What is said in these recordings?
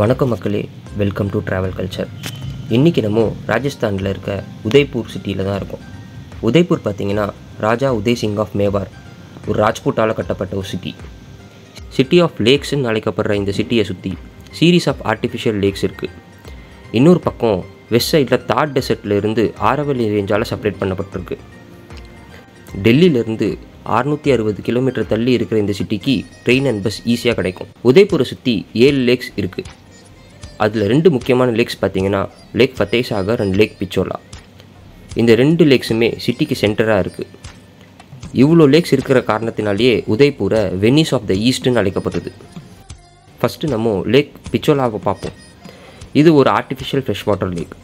வணக்கம் மக்களே welcome to travel culture இன்றைக்கி நம்ம ராஜஸ்தானில் இருக்க உதய்பூர் சிட்டியில் தான் இருக்கோம். உதய்பூர் பார்த்தீங்கன்னா ராஜா உதய் சிங் ஆஃப் மேவார் ஒரு ராஜ்பூட்டால் கட்டப்பட்ட ஒரு சிட்டி சிட்டி ஆஃப் லேக்ஸ்ன்னு அழைக்கப்படுற இந்த சிட்டியை சுற்றி சீரீஸ் ஆஃப் ஆர்டிஃபிஷியல் லேக்ஸ் இருக்குது இன்னொரு பக்கம் வெஸ்ட் சைடில் தாட் டெசர்ட்டில் இருந்து ஆரவல்லி ரேஞ்சால் செப்பரேட் பண்ணப்பட்டிருக்கு. டெல்லியிலேருந்து அறுநூற்றி அறுபது கிலோமீட்டர் தள்ளி இருக்கிற இந்த சிட்டிக்கு ட்ரெயின் அண்ட் பஸ் ஈஸியாக கிடைக்கும். உதய்பூரை சுற்றி ஏழு லேக்ஸ் இருக்குது அதில் ரெண்டு முக்கியமான லேக்ஸ் பார்த்தீங்கன்னா Lake Fateh Sagar and Lake Pichola இந்த ரெண்டு லேக்ஸுமே சிட்டிக்கு சென்டராக இருக்குது இவ்வளோ லேக்ஸ் இருக்கிற காரணத்தினாலேயே உதய்பூரை வெனிஸ் ஆஃப் த ஈஸ்ட்னு அழைக்கப்பட்டது. ஃபஸ்ட்டு நம்ம லேக் பிச்சோலாவை பார்ப்போம். இது ஒரு ஆர்டிஃபிஷியல் ஃப்ரெஷ் வாட்டர் லேக்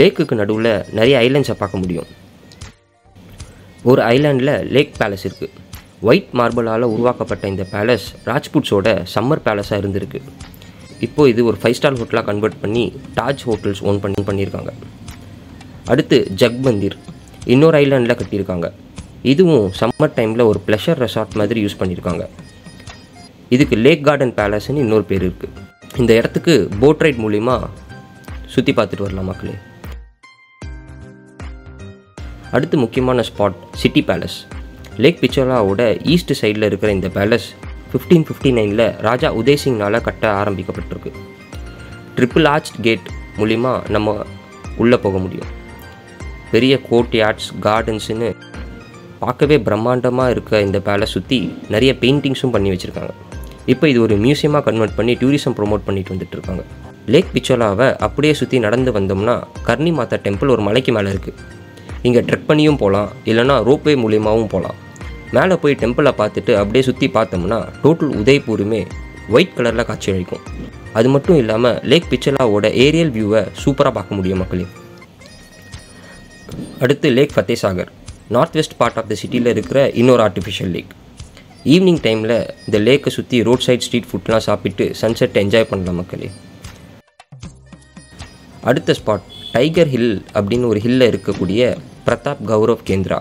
லேக்குக்கு நடுவில் நிறைய ஐலாண்ட்ஸை பார்க்க முடியும். ஒரு ஐலாண்டில் லேக் பேலஸ் இருக்குது ஒயிட் மார்பிளால் உருவாக்கப்பட்ட இந்த பேலஸ் ராஜ்புட்ஸோட சம்மர் பேலஸாக இருந்திருக்கு. இப்போது இது ஒரு ஃபைவ் ஸ்டார் ஹோட்டலாக கன்வெர்ட் பண்ணி தாஜ் ஹோட்டல்ஸ் ஓன் பண்ணி பண்ணியிருக்காங்க. அடுத்து ஜக் மந்திர் இன்னொரு ஐலாண்டில் கட்டியிருக்காங்க. இதுவும் சம்மர் டைமில் ஒரு ப்ளஷர் ரெசார்ட் மாதிரி யூஸ் பண்ணியிருக்காங்க. இதுக்கு லேக் கார்டன் பேலஸ்ன்னு இன்னொரு பேர் இருக்குது இந்த இடத்துக்கு போட் ரைட் மூலிமா சுற்றி பார்த்துட்டு வரலாம் மக்களே. அடுத்து முக்கியமான ஸ்பாட் சிட்டி பேலஸ் லேக் பிச்சோலாவோட ஈஸ்ட் சைடில் இருக்கிற இந்த பேலஸ் ஃபிஃப்டீன் ஃபிஃப்டி நைனில் ராஜா உதய்சிங்னால் கட்ட ஆரம்பிக்கப்பட்டிருக்கு. ட்ரிபிள் ஆர்ச் கேட் மூலிமா நம்ம உள்ளே போக முடியும். பெரிய கோர்ட் யார்ட்ஸ் கார்டன்ஸுன்னு பார்க்கவே பிரம்மாண்டமாக இருக்க இந்த பேலஸ் சுற்றி நிறைய பெயிண்டிங்ஸும் பண்ணி வச்சுருக்காங்க. இப்போ இது ஒரு மியூசியமாக கன்வெர்ட் பண்ணி டூரிசம் ப்ரோமோட் பண்ணிட்டு வந்துட்டு இருக்காங்க. லேக் பிச்சோலாவை அப்படியே சுற்றி நடந்து வந்தோம்னா கர்ணி மாதா டெம்பிள் ஒரு மலைக்கு மேலே இருக்குது இங்கே ட்ரெக் பண்ணியும் போகலாம் இல்லைனா ரோப்வே மூலியமாகவும் போகலாம் மேலே போய் டெம்பிளை பார்த்துட்டு அப்படியே சுற்றி பார்த்தோம்னா டோட்டல் உதய்பூருமே ஒயிட் கலரில் காட்சி அளிக்கும். அது மட்டும் இல்லாமல் லேக் பிச்சலாவோட ஏரியல் வியூவை சூப்பராக பார்க்க முடியும் மக்களே. அடுத்து Lake Fateh Sagar north west part of the சிட்டியில் இருக்கிற இன்னொரு ஆர்டிஃபிஷியல் லேக் ஈவினிங் டைமில் இந்த லேக்கை சுற்றி ரோட் சைட் ஸ்ட்ரீட் ஃபுட்லாம் சாப்பிட்டு சன்செட்டை என்ஜாய் பண்ணலாம் மக்களே. அடுத்த ஸ்பாட் டைகர் ஹில் அப்படின்னு ஒரு ஹில்லில் இருக்கக்கூடிய பிரதாப் கௌரவ் கேந்திரா.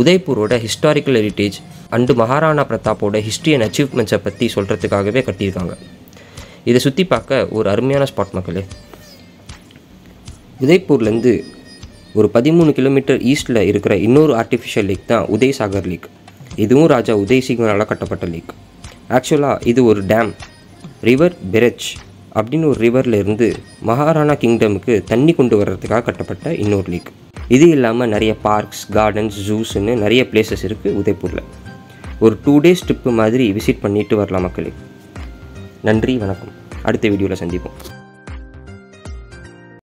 உதய்பூரோட ஹிஸ்டாரிக்கல் ஹெரிட்டேஜ் அண்டு மகாராணா பிரதாப்போட ஹிஸ்ட்ரி அண்ட் அச்சீவ்மெண்ட்ஸை பற்றி சொல்கிறதுக்காகவே கட்டியிருக்காங்க. இதை சுற்றி பார்க்க ஒரு அருமையான ஸ்பாட் மக்களே. உதய்பூர்லேருந்து ஒரு பதிமூணு கிலோமீட்டர் ஈஸ்டில் இருக்கிற இன்னொரு ஆர்டிஃபிஷியல் லேக் தான் உதய் சாகர் லேக் இதுவும் ராஜா உதய் சிங்கனால் கட்டப்பட்ட லேக் ஆக்சுவலாக இது ஒரு டேம் ரிவர் பெரச் அப்படின்னு ஒரு ரிவர்லேருந்து மகாராணா கிங்டமுக்கு தண்ணி கொண்டு வர்றதுக்காக கட்டப்பட்ட இன்னொரு லேக் இது இல்லாமல் நிறைய பார்க்ஸ் கார்டன்ஸ் ஜூஸ்ன்னு நிறைய பிளேசஸ் இருக்குது உதய்பூரில். ஒரு டூ டேஸ் ட்ரிப்பு மாதிரி விசிட் பண்ணிட்டு வரலாம் மக்களே. நன்றி வணக்கம். அடுத்த வீடியோவில் சந்திப்போம்.